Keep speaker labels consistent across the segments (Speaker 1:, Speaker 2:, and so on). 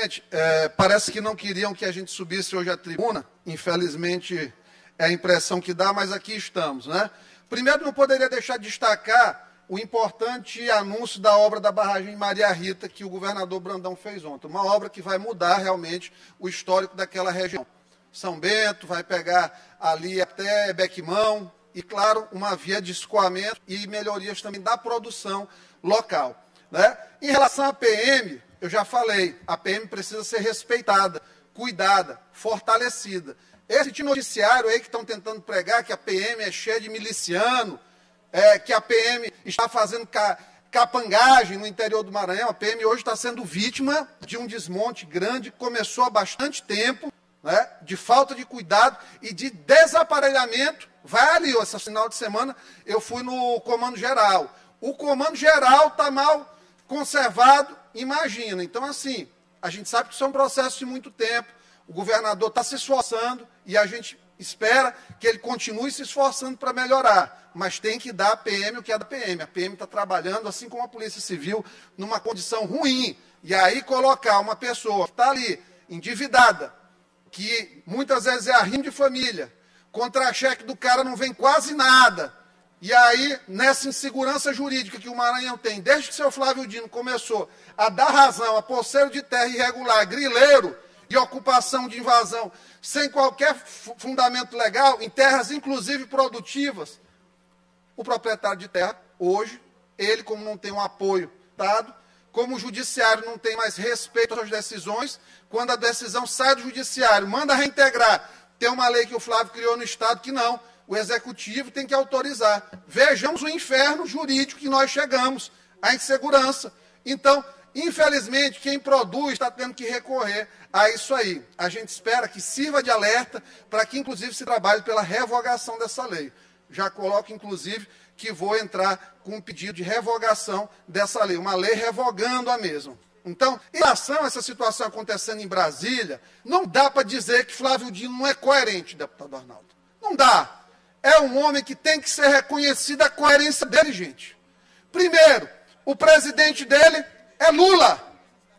Speaker 1: Presidente, é, parece que não queriam que a gente subisse hoje à tribuna. Infelizmente, é a impressão que dá, mas aqui estamos. Né? Primeiro, não poderia deixar de destacar o importante anúncio da obra da barragem Maria Rita que o governador Brandão fez ontem. Uma obra que vai mudar realmente o histórico daquela região. São Bento, vai pegar ali até Bequimão e, claro, uma via de escoamento e melhorias também da produção local. Né? Em relação à PM, eu já falei, a PM precisa ser respeitada, cuidada, fortalecida. Esse tipo noticiário aí que estão tentando pregar que a PM é cheia de miliciano, é, que a PM está fazendo ca, capangagem no interior do Maranhão. A PM hoje está sendo vítima de um desmonte grande começou há bastante tempo, né, de falta de cuidado e de desaparelhamento. Vai ali, esse final de semana eu fui no Comando Geral. O Comando Geral está mal conservado, imagina. Então, assim, a gente sabe que isso é um processo de muito tempo. O governador está se esforçando e a gente espera que ele continue se esforçando para melhorar, mas tem que dar a PM o que é da PM. A PM está trabalhando, assim como a Polícia Civil, numa condição ruim. E aí colocar uma pessoa que está ali, endividada, que muitas vezes é arrimo de família, contra-cheque do cara não vem quase nada. E aí, nessa insegurança jurídica que o Maranhão tem, desde que o seu Flávio Dino começou a dar razão a poceiro de terra irregular, grileiro, e ocupação de invasão sem qualquer fundamento legal, em terras inclusive produtivas, o proprietário de terra, hoje, ele, como não tem um apoio dado, como o judiciário não tem mais respeito às decisões, quando a decisão sai do judiciário, manda reintegrar, tem uma lei que o Flávio criou no Estado que não, o executivo tem que autorizar. Vejamos o inferno jurídico que nós chegamos, a insegurança. Então, Infelizmente, quem produz está tendo que recorrer a isso aí. A gente espera que sirva de alerta para que, inclusive, se trabalhe pela revogação dessa lei. Já coloco, inclusive, que vou entrar com um pedido de revogação dessa lei, uma lei revogando a mesma. Então, em relação a essa situação acontecendo em Brasília, não dá para dizer que Flávio Dino não é coerente, deputado Arnaldo. Não dá. É um homem que tem que ser reconhecida a coerência dele, gente. Primeiro, o presidente dele é Lula,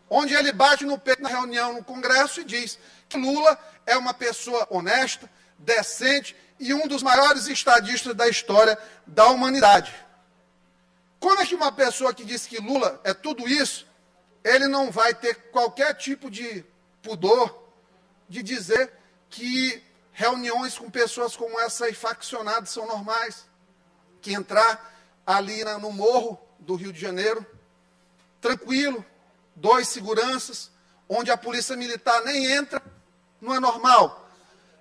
Speaker 1: onde ele bate no peito na reunião no Congresso e diz que Lula é uma pessoa honesta, decente e um dos maiores estadistas da história da humanidade. Como é que uma pessoa que diz que Lula é tudo isso, ele não vai ter qualquer tipo de pudor de dizer que reuniões com pessoas como essa e faccionadas são normais? Que entrar ali no morro do Rio de Janeiro tranquilo, dois seguranças, onde a polícia militar nem entra, não é normal.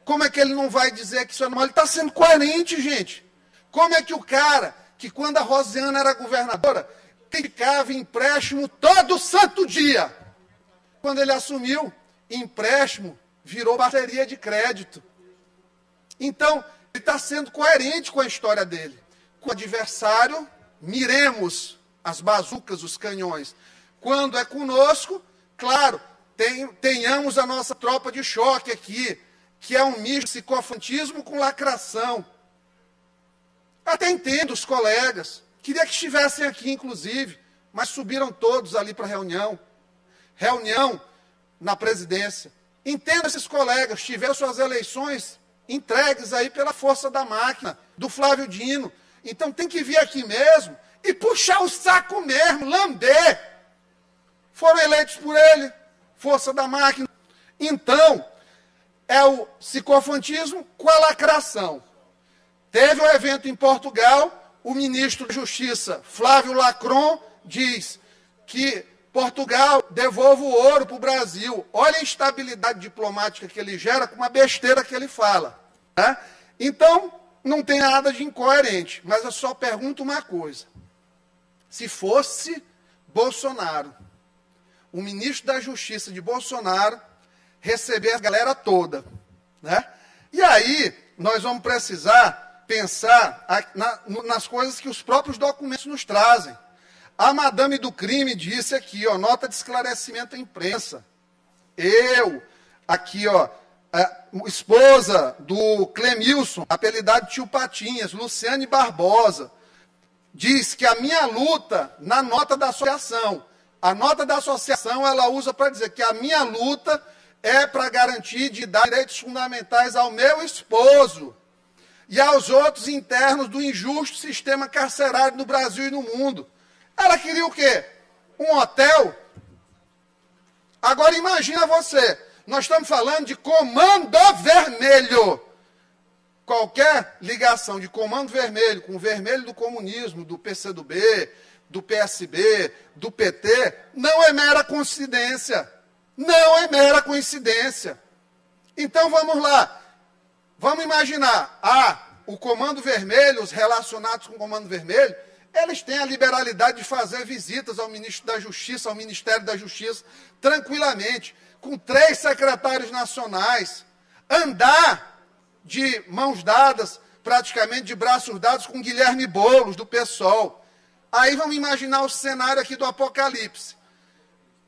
Speaker 1: Como é que ele não vai dizer que isso é normal? Ele está sendo coerente, gente. Como é que o cara, que quando a Rosiana era governadora, criticava empréstimo todo santo dia, quando ele assumiu, empréstimo virou bateria de crédito. Então, ele está sendo coerente com a história dele. Com o adversário, miremos as bazucas, os canhões. Quando é conosco, claro, tem, tenhamos a nossa tropa de choque aqui, que é um misto de psicofantismo com lacração. Até entendo os colegas, queria que estivessem aqui, inclusive, mas subiram todos ali para a reunião. Reunião na presidência. Entendo esses colegas, tiveram suas eleições entregues aí pela força da máquina, do Flávio Dino. Então tem que vir aqui mesmo e puxar o saco mesmo, lamber. Foram eleitos por ele, força da máquina. Então, é o psicofantismo com a lacração. Teve um evento em Portugal, o ministro da Justiça, Flávio Lacron, diz que Portugal devolve o ouro para o Brasil. Olha a instabilidade diplomática que ele gera com uma besteira que ele fala. Né? Então, não tem nada de incoerente, mas eu só pergunto uma coisa se fosse Bolsonaro, o ministro da Justiça de Bolsonaro, receber a galera toda. Né? E aí, nós vamos precisar pensar nas coisas que os próprios documentos nos trazem. A madame do crime disse aqui, ó, nota de esclarecimento à imprensa. Eu, aqui, ó, esposa do Clemilson, apelidado Tio Patinhas, Luciane Barbosa, diz que a minha luta na nota da associação A nota da associação ela usa para dizer que a minha luta é para garantir de dar direitos fundamentais ao meu esposo e aos outros internos do injusto sistema carcerário no Brasil e no mundo. Ela queria o quê? Um hotel? Agora imagina você, nós estamos falando de comando vermelho. Qualquer ligação de comando vermelho com o vermelho do comunismo, do PCdoB, do PSB, do PT, não é mera coincidência. Não é mera coincidência. Então vamos lá. Vamos imaginar, ah, o Comando Vermelho, os relacionados com o Comando Vermelho, eles têm a liberalidade de fazer visitas ao ministro da Justiça, ao Ministério da Justiça, tranquilamente, com três secretários nacionais, andar de mãos dadas, praticamente de braços dados com Guilherme Boulos, do PSOL. Aí vamos imaginar o cenário aqui do Apocalipse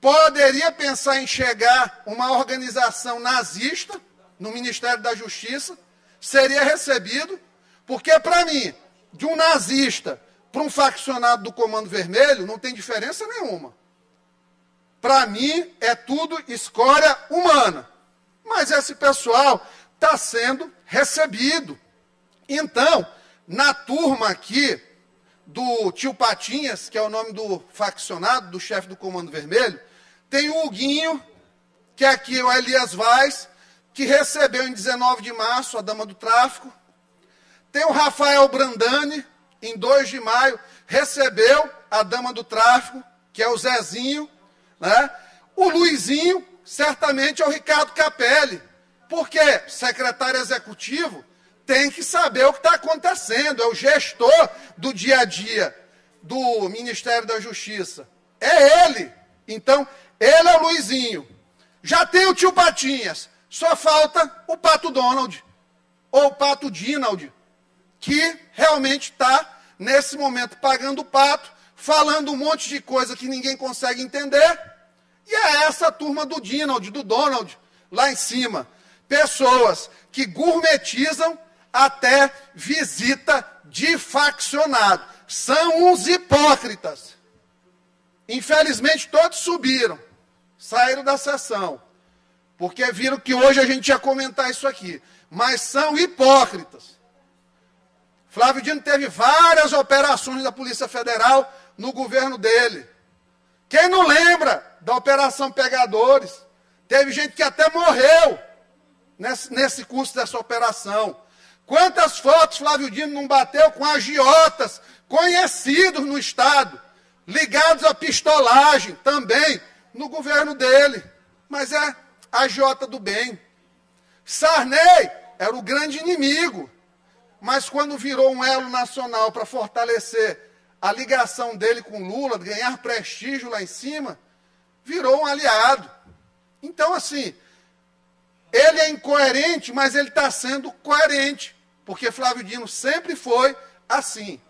Speaker 1: poderia pensar em chegar uma organização nazista no Ministério da Justiça, seria recebido, porque para mim, de um nazista para um faccionado do Comando Vermelho, não tem diferença nenhuma. Para mim, é tudo escória humana. Mas esse pessoal está sendo recebido. Então, na turma aqui do tio Patinhas, que é o nome do faccionado, do chefe do Comando Vermelho, tem o Huguinho, que é aqui o Elias Vaz, que recebeu em 19 de março a dama do tráfico. Tem o Rafael Brandani, em 2 de maio, recebeu a dama do tráfico, que é o Zezinho. Né? O Luizinho, certamente, é o Ricardo Capelli. Porque secretário executivo tem que saber o que está acontecendo, é o gestor do dia a dia do Ministério da Justiça. É ele. Então, ele é o Luizinho. Já tem o tio Patinhas. Só falta o Pato Donald. Ou o Pato Dinald. Que realmente está, nesse momento, pagando o pato, falando um monte de coisa que ninguém consegue entender. E é essa turma do Dinald, do Donald, lá em cima. Pessoas que gourmetizam até visita de faccionado. São uns hipócritas. Infelizmente, todos subiram saíram da sessão, porque viram que hoje a gente ia comentar isso aqui, mas são hipócritas. Flávio Dino teve várias operações da Polícia Federal no governo dele. Quem não lembra da Operação Pegadores? Teve gente que até morreu nesse, nesse curso dessa operação. Quantas fotos Flávio Dino não bateu com agiotas conhecidos no Estado, ligados à pistolagem também, no governo dele. Mas é a Jota do bem. Sarney era o grande inimigo. Mas quando virou um elo nacional para fortalecer a ligação dele com Lula, ganhar prestígio lá em cima, virou um aliado. Então, assim, ele é incoerente, mas ele está sendo coerente. Porque Flávio Dino sempre foi assim.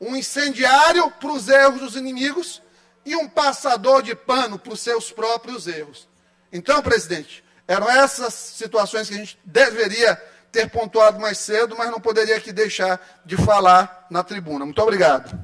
Speaker 1: Um incendiário para os erros dos inimigos e um passador de pano para os seus próprios erros. Então, presidente, eram essas situações que a gente deveria ter pontuado mais cedo, mas não poderia aqui deixar de falar na tribuna. Muito obrigado.